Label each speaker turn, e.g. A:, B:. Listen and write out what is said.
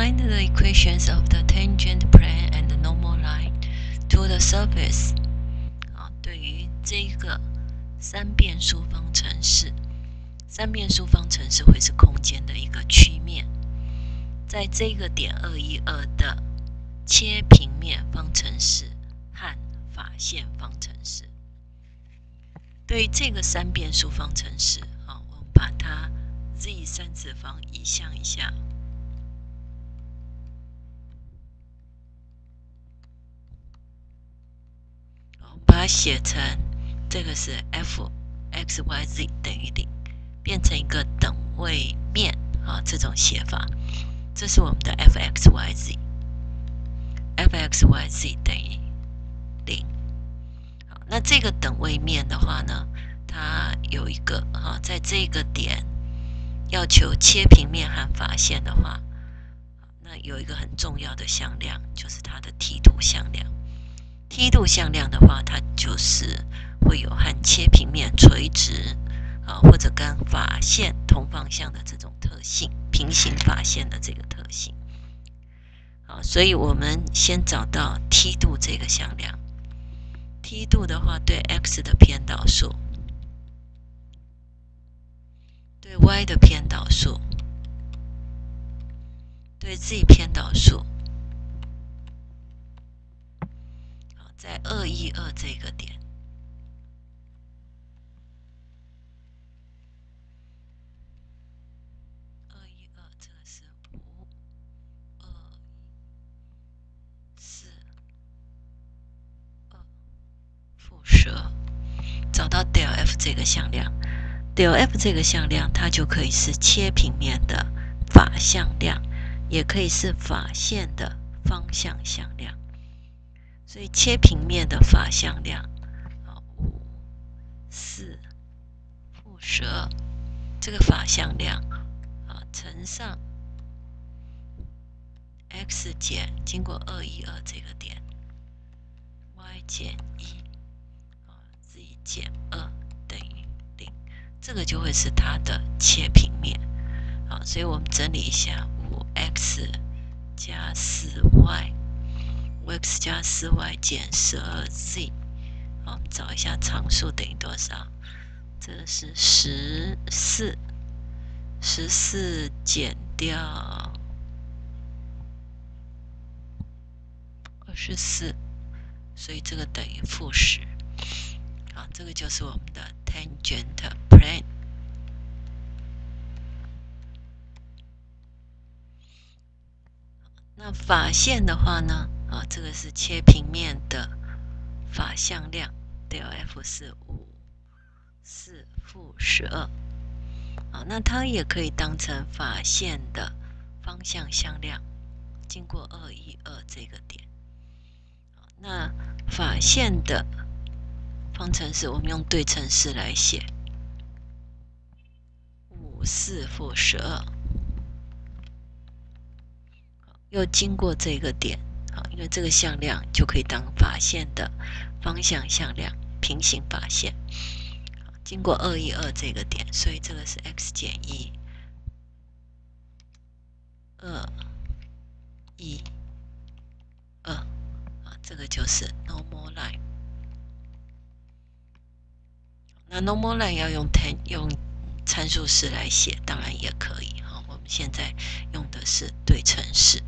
A: find the equations of the tangent plane and the normal line to the surface。啊，对于这个三变数方程式，三变数方程式会是空间的一个曲面，在这个点二一二的切平面方程式和法线方程式。对于这个三变数方程式，啊，我们把它 z 三次方移项一下。写成这个是 f x y z 等于零，变成一个等位面啊，这种写法，这是我们的 f x y z，f x y z 等于零。好，那这个等位面的话呢，它有一个哈，在这个点要求切平面和法线的话，那有一个很重要的向量，就是它的梯度向量。梯度向量的话，它就是会有和切平面垂直啊，或者跟法线同方向的这种特性，平行法线的这个特性。好，所以我们先找到梯度这个向量。梯度的话，对 x 的偏导数，对 y 的偏导数，对 z 偏导数。二一二这个点，二一二这个是五二四二负十。二，找到 del f 这个向量，del f 这个向量，它就可以是切平面的法向量，也可以是法线的方向向量。所以切平面的法向量啊，五四负十二，这个法向量啊乘上 x 减经过二一二这个点，y 减一啊 z 减二等于零，这个就会是它的切平面啊。所以我们整理一下，五 x 加四 y。X 加四 y 减十二 z，好，我们找一下常数等于多少？这是十四，十四减掉二十四，所以这个等于负十。好，这个就是我们的 tangent plane。那法线的话呢？啊，这个是切平面的法向量，del f 是五四负十二。啊，那它也可以当成法线的方向向量，经过二一二这个点。那法线的方程式，我们用对称式来写，五四负十二，又经过这个点。因为这个向量就可以当法线的方向向量，平行法线。经过二一二这个点，所以这个是 x 减一，二一二啊，这个就是 normal line。那 normal line 要用 ten 用参数式来写，当然也可以哈。我们现在用的是对称式。